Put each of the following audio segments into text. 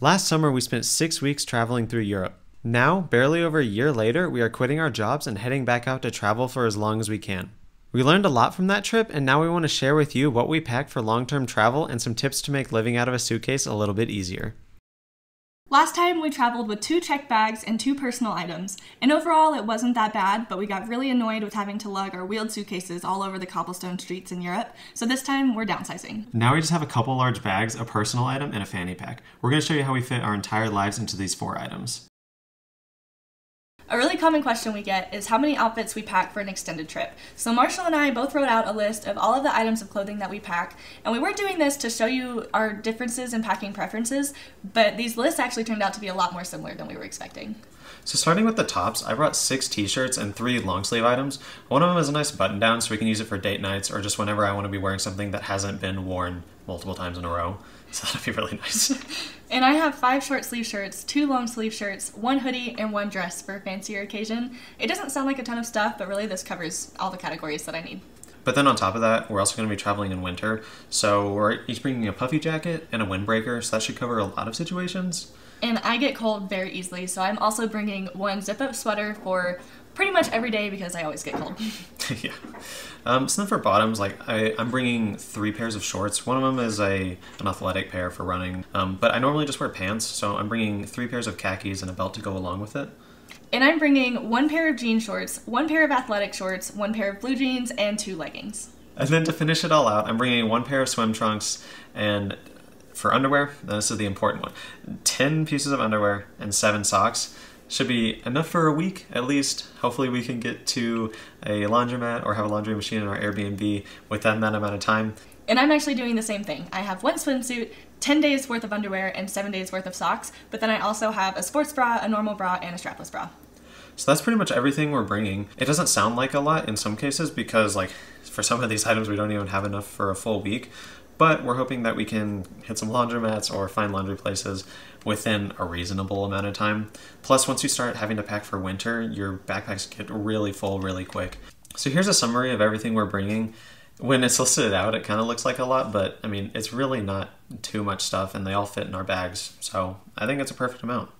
Last summer, we spent six weeks traveling through Europe. Now, barely over a year later, we are quitting our jobs and heading back out to travel for as long as we can. We learned a lot from that trip, and now we want to share with you what we packed for long term travel and some tips to make living out of a suitcase a little bit easier. Last time we traveled with two check bags and two personal items, and overall it wasn't that bad, but we got really annoyed with having to lug our wheeled suitcases all over the cobblestone streets in Europe, so this time we're downsizing. Now we just have a couple large bags, a personal item, and a fanny pack. We're going to show you how we fit our entire lives into these four items. A really common question we get is how many outfits we pack for an extended trip. So Marshall and I both wrote out a list of all of the items of clothing that we pack, and we weren't doing this to show you our differences in packing preferences, but these lists actually turned out to be a lot more similar than we were expecting. So starting with the tops, I brought six t-shirts and three long sleeve items. One of them is a nice button down so we can use it for date nights or just whenever I want to be wearing something that hasn't been worn multiple times in a row. So that'd be really nice. and I have five short sleeve shirts, two long sleeve shirts, one hoodie, and one dress for a fancier occasion. It doesn't sound like a ton of stuff, but really this covers all the categories that I need. But then on top of that, we're also going to be traveling in winter, so we're each bringing a puffy jacket and a windbreaker, so that should cover a lot of situations. And I get cold very easily, so I'm also bringing one zip up sweater for pretty much every day because I always get cold. yeah. Um, so then for bottoms, like I, I'm bringing three pairs of shorts. One of them is a an athletic pair for running, um, but I normally just wear pants, so I'm bringing three pairs of khakis and a belt to go along with it. And I'm bringing one pair of jean shorts, one pair of athletic shorts, one pair of blue jeans, and two leggings. And then to finish it all out, I'm bringing one pair of swim trunks and for underwear, this is the important one, 10 pieces of underwear and seven socks should be enough for a week at least. Hopefully we can get to a laundromat or have a laundry machine in our Airbnb within that amount of time. And I'm actually doing the same thing. I have one swimsuit, 10 days worth of underwear, and 7 days worth of socks, but then I also have a sports bra, a normal bra, and a strapless bra. So that's pretty much everything we're bringing. It doesn't sound like a lot in some cases because like for some of these items we don't even have enough for a full week, but we're hoping that we can hit some laundromats or find laundry places within a reasonable amount of time. Plus, once you start having to pack for winter, your backpacks get really full really quick. So here's a summary of everything we're bringing. When it's listed out, it kind of looks like a lot, but I mean, it's really not too much stuff and they all fit in our bags. So I think it's a perfect amount.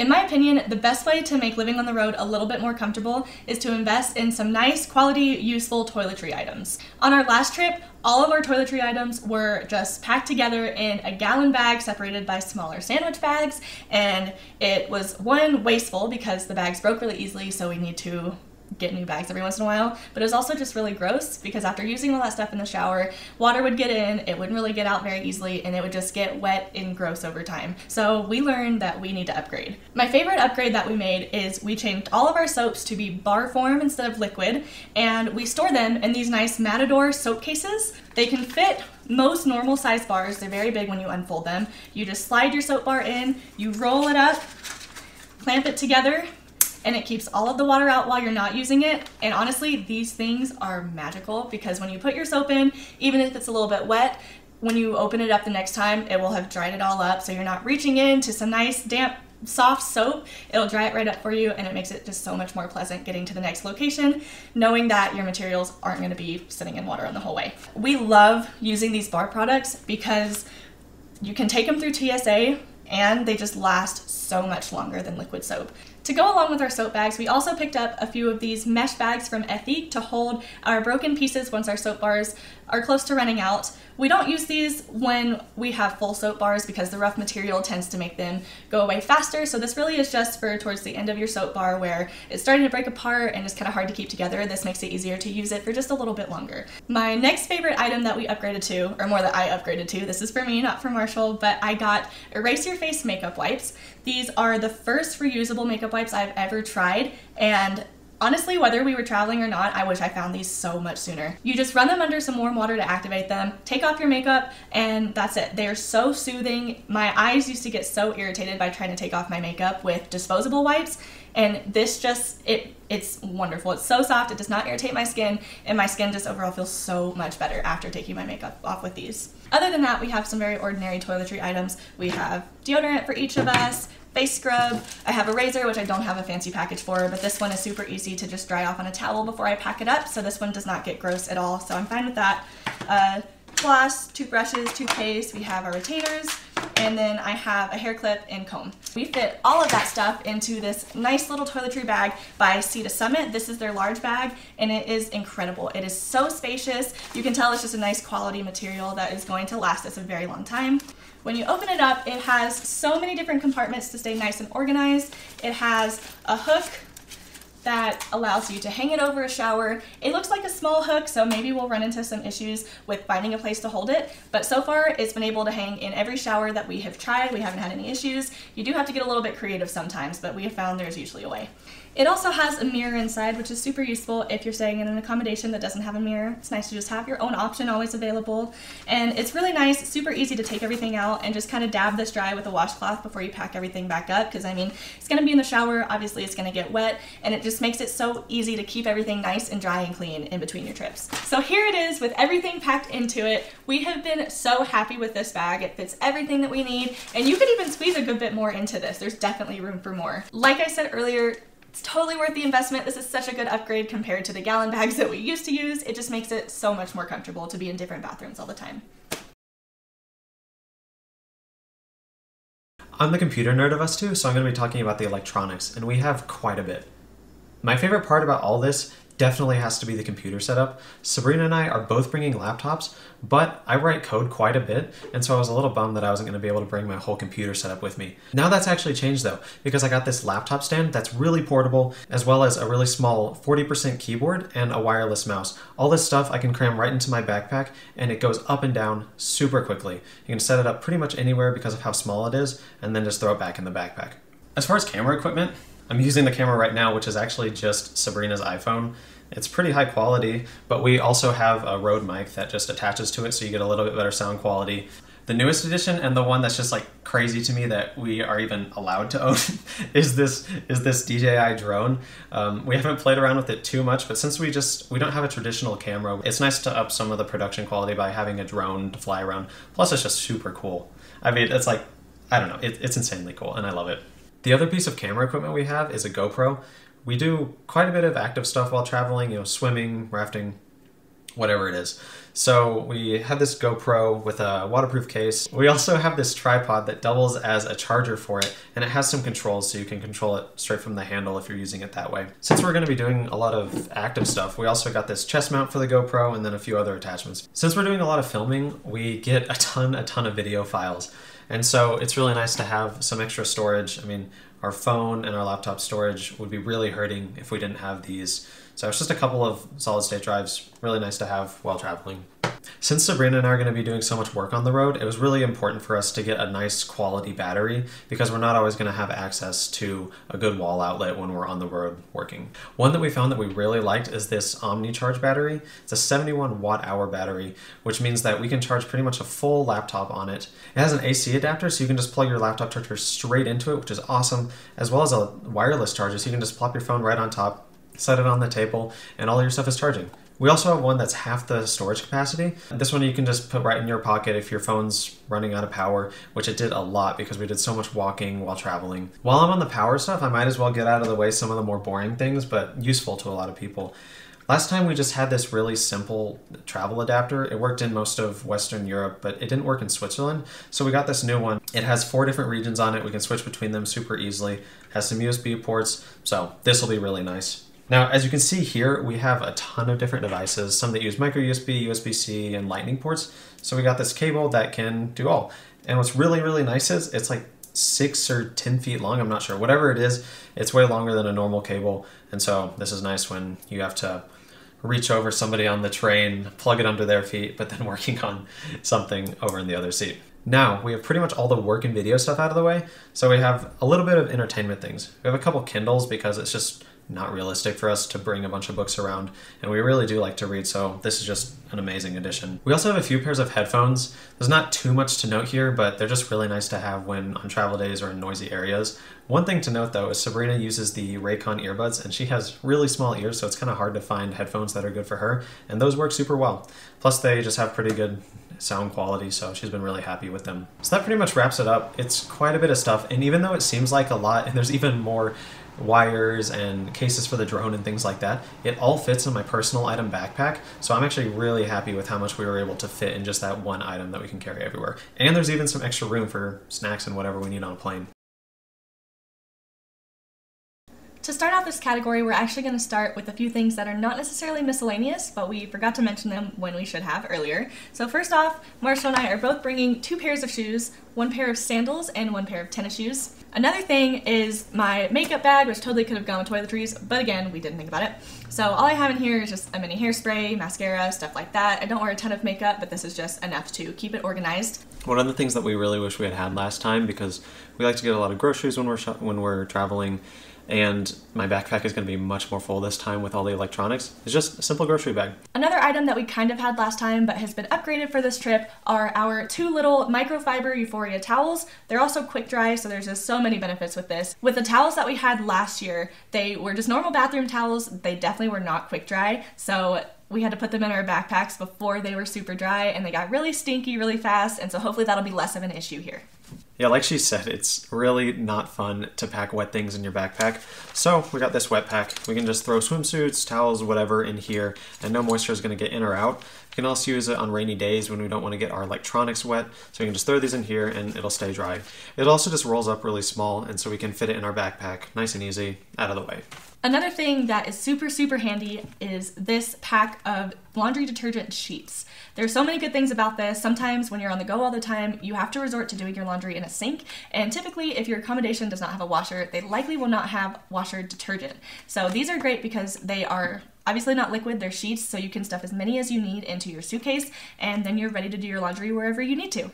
In my opinion, the best way to make living on the road a little bit more comfortable is to invest in some nice, quality, useful toiletry items. On our last trip, all of our toiletry items were just packed together in a gallon bag separated by smaller sandwich bags, and it was one, wasteful because the bags broke really easily, so we need to get new bags every once in a while, but it was also just really gross because after using all that stuff in the shower, water would get in, it wouldn't really get out very easily, and it would just get wet and gross over time. So we learned that we need to upgrade. My favorite upgrade that we made is we changed all of our soaps to be bar form instead of liquid, and we store them in these nice Matador soap cases. They can fit most normal size bars, they're very big when you unfold them. You just slide your soap bar in, you roll it up, clamp it together, and it keeps all of the water out while you're not using it. And honestly, these things are magical because when you put your soap in, even if it's a little bit wet, when you open it up the next time, it will have dried it all up. So you're not reaching into some nice damp soft soap, it'll dry it right up for you and it makes it just so much more pleasant getting to the next location, knowing that your materials aren't gonna be sitting in water on the whole way. We love using these bar products because you can take them through TSA and they just last so much longer than liquid soap. To go along with our soap bags, we also picked up a few of these mesh bags from Ethique to hold our broken pieces once our soap bars are close to running out. We don't use these when we have full soap bars because the rough material tends to make them go away faster. So this really is just for towards the end of your soap bar where it's starting to break apart and it's kind of hard to keep together. This makes it easier to use it for just a little bit longer. My next favorite item that we upgraded to, or more that I upgraded to, this is for me, not for Marshall, but I got Erase Your Face makeup wipes. These are the first reusable makeup wipes I've ever tried and Honestly, whether we were traveling or not, I wish I found these so much sooner. You just run them under some warm water to activate them, take off your makeup, and that's it. They are so soothing. My eyes used to get so irritated by trying to take off my makeup with disposable wipes, and this just, it it's wonderful. It's so soft, it does not irritate my skin, and my skin just overall feels so much better after taking my makeup off with these. Other than that, we have some very ordinary toiletry items. We have deodorant for each of us, face scrub. I have a razor, which I don't have a fancy package for, but this one is super easy to just dry off on a towel before I pack it up, so this one does not get gross at all, so I'm fine with that. Uh, floss, toothbrushes, toothpaste, we have our retainers, and then I have a hair clip and comb. We fit all of that stuff into this nice little toiletry bag by Sea to Summit. This is their large bag and it is incredible. It is so spacious. You can tell it's just a nice quality material that is going to last us a very long time. When you open it up, it has so many different compartments to stay nice and organized. It has a hook that allows you to hang it over a shower. It looks like a small hook, so maybe we'll run into some issues with finding a place to hold it, but so far it's been able to hang in every shower that we have tried. We haven't had any issues. You do have to get a little bit creative sometimes, but we have found there's usually a way. It also has a mirror inside, which is super useful if you're staying in an accommodation that doesn't have a mirror. It's nice to just have your own option always available. And it's really nice, super easy to take everything out and just kind of dab this dry with a washcloth before you pack everything back up. Because I mean, it's gonna be in the shower, obviously it's gonna get wet, and it just makes it so easy to keep everything nice and dry and clean in between your trips. So here it is with everything packed into it. We have been so happy with this bag. It fits everything that we need, and you could even squeeze a good bit more into this. There's definitely room for more. Like I said earlier, it's totally worth the investment. This is such a good upgrade compared to the gallon bags that we used to use. It just makes it so much more comfortable to be in different bathrooms all the time. I'm the computer nerd of us two, so I'm going to be talking about the electronics, and we have quite a bit. My favorite part about all this definitely has to be the computer setup. Sabrina and I are both bringing laptops, but I write code quite a bit, and so I was a little bummed that I wasn't going to be able to bring my whole computer setup with me. Now that's actually changed though, because I got this laptop stand that's really portable, as well as a really small 40% keyboard and a wireless mouse. All this stuff I can cram right into my backpack, and it goes up and down super quickly. You can set it up pretty much anywhere because of how small it is, and then just throw it back in the backpack. As far as camera equipment, I'm using the camera right now, which is actually just Sabrina's iPhone. It's pretty high quality, but we also have a Rode mic that just attaches to it so you get a little bit better sound quality. The newest edition and the one that's just like crazy to me that we are even allowed to own is this is this DJI drone. Um, we haven't played around with it too much, but since we just we don't have a traditional camera, it's nice to up some of the production quality by having a drone to fly around. Plus, it's just super cool. I mean, it's like I don't know, it, it's insanely cool, and I love it. The other piece of camera equipment we have is a GoPro. We do quite a bit of active stuff while traveling, you know, swimming, rafting, whatever it is. So we have this GoPro with a waterproof case. We also have this tripod that doubles as a charger for it, and it has some controls so you can control it straight from the handle if you're using it that way. Since we're going to be doing a lot of active stuff, we also got this chest mount for the GoPro and then a few other attachments. Since we're doing a lot of filming, we get a ton, a ton of video files. And so it's really nice to have some extra storage. I mean, our phone and our laptop storage would be really hurting if we didn't have these. So it's just a couple of solid state drives, really nice to have while traveling. Since Sabrina and I are going to be doing so much work on the road, it was really important for us to get a nice quality battery because we're not always going to have access to a good wall outlet when we're on the road working. One that we found that we really liked is this OmniCharge battery. It's a 71 watt hour battery, which means that we can charge pretty much a full laptop on it. It has an AC adapter, so you can just plug your laptop charger straight into it, which is awesome, as well as a wireless charger, so you can just plop your phone right on top, set it on the table, and all your stuff is charging. We also have one that's half the storage capacity. This one you can just put right in your pocket if your phone's running out of power, which it did a lot because we did so much walking while traveling. While I'm on the power stuff, I might as well get out of the way some of the more boring things, but useful to a lot of people. Last time we just had this really simple travel adapter. It worked in most of Western Europe, but it didn't work in Switzerland. So we got this new one. It has four different regions on it. We can switch between them super easily. Has some USB ports, so this will be really nice. Now, as you can see here, we have a ton of different devices, some that use micro USB, USB-C, and lightning ports. So we got this cable that can do all. And what's really, really nice is it's like six or 10 feet long, I'm not sure. Whatever it is, it's way longer than a normal cable. And so this is nice when you have to reach over somebody on the train, plug it under their feet, but then working on something over in the other seat. Now, we have pretty much all the work and video stuff out of the way, so we have a little bit of entertainment things. We have a couple Kindles because it's just not realistic for us to bring a bunch of books around, and we really do like to read, so this is just an amazing addition. We also have a few pairs of headphones. There's not too much to note here, but they're just really nice to have when on travel days or in noisy areas. One thing to note though is Sabrina uses the Raycon earbuds, and she has really small ears, so it's kind of hard to find headphones that are good for her, and those work super well. Plus, they just have pretty good sound quality, so she's been really happy with them. So that pretty much wraps it up. It's quite a bit of stuff, and even though it seems like a lot, and there's even more wires and cases for the drone and things like that. It all fits in my personal item backpack, so I'm actually really happy with how much we were able to fit in just that one item that we can carry everywhere. And there's even some extra room for snacks and whatever we need on a plane. To start out this category, we're actually going to start with a few things that are not necessarily miscellaneous, but we forgot to mention them when we should have earlier. So first off, Marshall and I are both bringing two pairs of shoes, one pair of sandals and one pair of tennis shoes. Another thing is my makeup bag, which totally could have gone with toiletries, but again, we didn't think about it. So all I have in here is just a mini hairspray, mascara, stuff like that. I don't wear a ton of makeup, but this is just enough to keep it organized. One of the things that we really wish we had had last time, because we like to get a lot of groceries when we're when we're traveling, and my backpack is going to be much more full this time with all the electronics. It's just a simple grocery bag. Another item that we kind of had last time but has been upgraded for this trip are our two little microfiber Euphoria towels. They're also quick dry, so there's just so many benefits with this. With the towels that we had last year, they were just normal bathroom towels. They definitely were not quick dry, so we had to put them in our backpacks before they were super dry and they got really stinky really fast, and so hopefully that'll be less of an issue here. Yeah, like she said, it's really not fun to pack wet things in your backpack. So we got this wet pack. We can just throw swimsuits, towels, whatever in here, and no moisture is going to get in or out. We can also use it on rainy days when we don't want to get our electronics wet. So we can just throw these in here and it'll stay dry. It also just rolls up really small, and so we can fit it in our backpack, nice and easy, out of the way. Another thing that is super, super handy is this pack of laundry detergent sheets. There's so many good things about this. Sometimes when you're on the go all the time, you have to resort to doing your laundry in a sink. And typically, if your accommodation does not have a washer, they likely will not have washer detergent. So these are great because they are obviously not liquid, they're sheets, so you can stuff as many as you need into your suitcase, and then you're ready to do your laundry wherever you need to.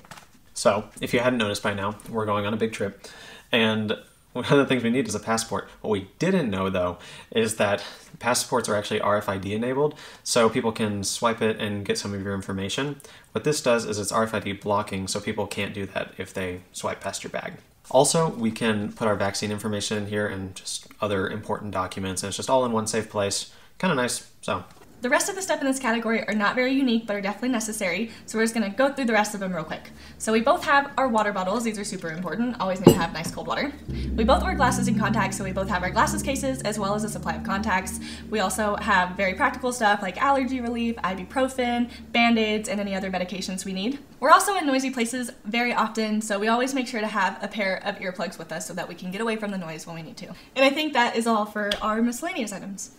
So, if you hadn't noticed by now, we're going on a big trip, and one of the things we need is a passport. What we didn't know though is that passports are actually RFID enabled, so people can swipe it and get some of your information. What this does is it's RFID blocking, so people can't do that if they swipe past your bag. Also, we can put our vaccine information in here and just other important documents, and it's just all in one safe place. Kind of nice, so the rest of the stuff in this category are not very unique, but are definitely necessary, so we're just gonna go through the rest of them real quick. So we both have our water bottles, these are super important, always need to have nice cold water. We both wear glasses and contacts, so we both have our glasses cases as well as a supply of contacts. We also have very practical stuff like allergy relief, ibuprofen, band-aids, and any other medications we need. We're also in noisy places very often, so we always make sure to have a pair of earplugs with us so that we can get away from the noise when we need to. And I think that is all for our miscellaneous items.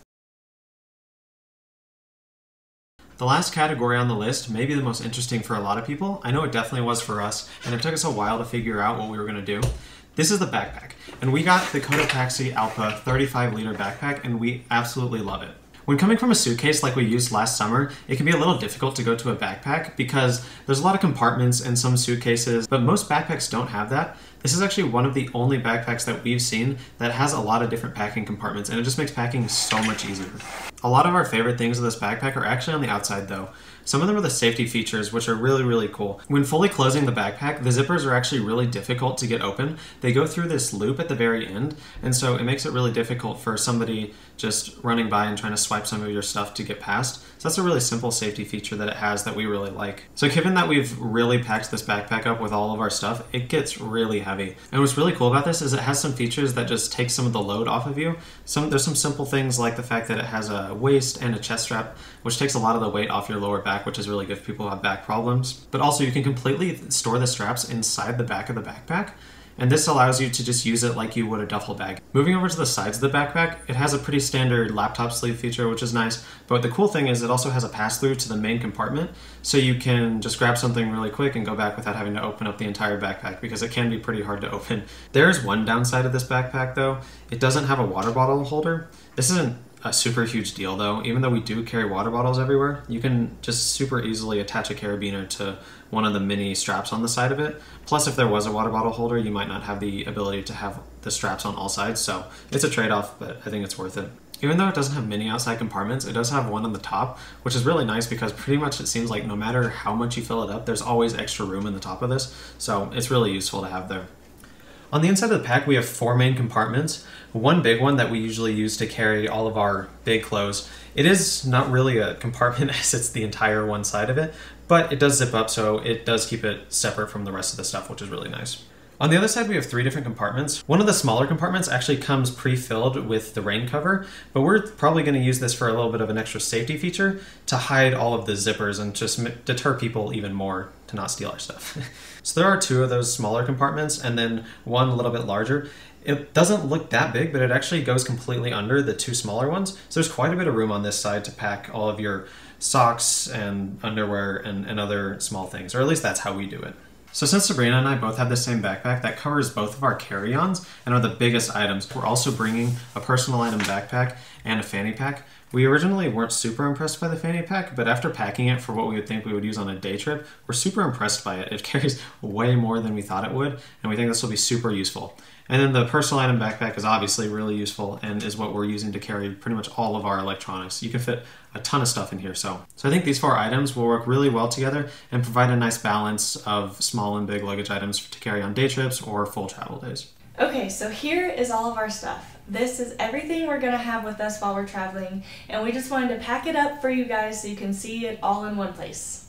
The last category on the list may be the most interesting for a lot of people. I know it definitely was for us, and it took us a while to figure out what we were going to do. This is the backpack, and we got the Cotopaxi Allpa 35 liter backpack, and we absolutely love it. When coming from a suitcase like we used last summer, it can be a little difficult to go to a backpack because there's a lot of compartments in some suitcases, but most backpacks don't have that. This is actually one of the only backpacks that we've seen that has a lot of different packing compartments, and it just makes packing so much easier. A lot of our favorite things of this backpack are actually on the outside though. Some of them are the safety features, which are really, really cool. When fully closing the backpack, the zippers are actually really difficult to get open. They go through this loop at the very end, and so it makes it really difficult for somebody just running by and trying to swipe some of your stuff to get past. So that's a really simple safety feature that it has that we really like. So given that we've really packed this backpack up with all of our stuff, it gets really heavy. And what's really cool about this is it has some features that just take some of the load off of you. Some There's some simple things like the fact that it has a waist and a chest strap, which takes a lot of the weight off your lower back, which is really good for people who have back problems. But also you can completely store the straps inside the back of the backpack and this allows you to just use it like you would a duffel bag. Moving over to the sides of the backpack, it has a pretty standard laptop sleeve feature, which is nice, but the cool thing is it also has a pass-through to the main compartment, so you can just grab something really quick and go back without having to open up the entire backpack, because it can be pretty hard to open. There is one downside of this backpack though, it doesn't have a water bottle holder. This isn't a super huge deal though. Even though we do carry water bottles everywhere, you can just super easily attach a carabiner to one of the mini straps on the side of it. Plus, if there was a water bottle holder, you might not have the ability to have the straps on all sides. So it's a trade off, but I think it's worth it. Even though it doesn't have many outside compartments, it does have one on the top, which is really nice because pretty much it seems like no matter how much you fill it up, there's always extra room in the top of this. So it's really useful to have there. On the inside of the pack, we have four main compartments. One big one that we usually use to carry all of our big clothes. It is not really a compartment as it's the entire one side of it, but it does zip up, so it does keep it separate from the rest of the stuff, which is really nice. On the other side, we have three different compartments. One of the smaller compartments actually comes pre-filled with the rain cover, but we're probably going to use this for a little bit of an extra safety feature to hide all of the zippers and just deter people even more to not steal our stuff. so there are two of those smaller compartments and then one a little bit larger. It doesn't look that big, but it actually goes completely under the two smaller ones. So there's quite a bit of room on this side to pack all of your socks and underwear and, and other small things, or at least that's how we do it. So since Sabrina and I both have the same backpack, that covers both of our carry-ons and are the biggest items. We're also bringing a personal item backpack and a fanny pack. We originally weren't super impressed by the fanny pack, but after packing it for what we would think we would use on a day trip, we're super impressed by it. It carries way more than we thought it would, and we think this will be super useful. And then the personal item backpack is obviously really useful and is what we're using to carry pretty much all of our electronics. You can fit a ton of stuff in here. So, so I think these four items will work really well together and provide a nice balance of small and big luggage items to carry on day trips or full travel days. Okay, so here is all of our stuff. This is everything we're gonna have with us while we're traveling, and we just wanted to pack it up for you guys so you can see it all in one place.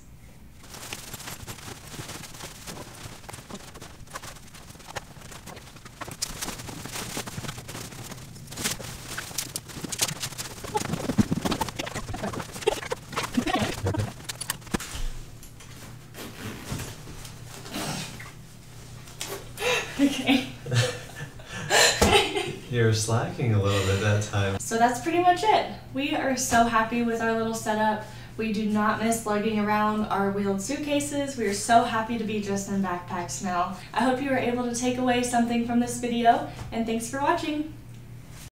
okay. You're slacking a little bit that time. So that's pretty much it. We are so happy with our little setup. We do not miss lugging around our wheeled suitcases. We are so happy to be just in backpacks now. I hope you were able to take away something from this video, and thanks for watching.